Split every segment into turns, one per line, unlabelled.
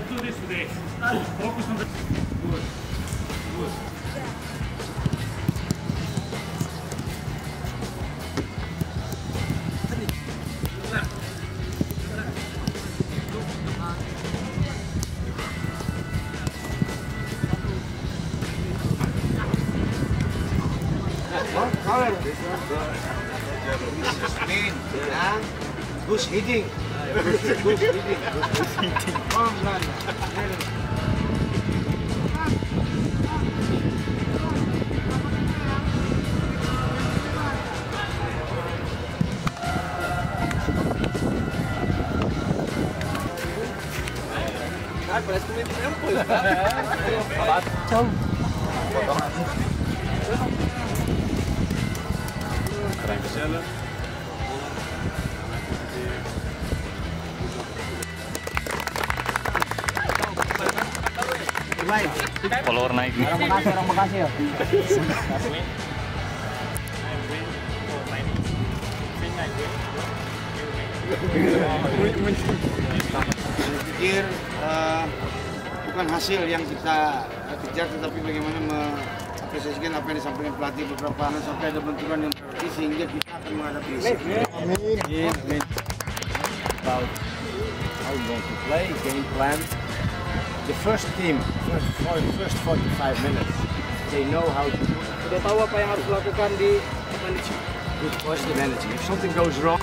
Let's do this. Today. Focus on the. Good. Good.
This is Spin and goose hitting. Vamos lá. Parece que eu meti a mesma coisa, tá? É, tchau. Run.
Follower naik nih.
Orang Bekasi, orang Bekasi ya. Pikir eh, bukan hasil yang kita kejar, tetapi bagaimana mengapresiasikan apa yang disampaikan pelatih beberapa hal sampai ada benturan yang berarti sehingga kita akan menghadapi risiko.
Amin. About how to play, game plan. The first team, first, for the first 45 minutes, they know how to do it.
Sudah tahu apa yang harus dilakukan di manajemen.
Good positive energy. If something goes wrong,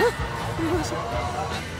よいしょ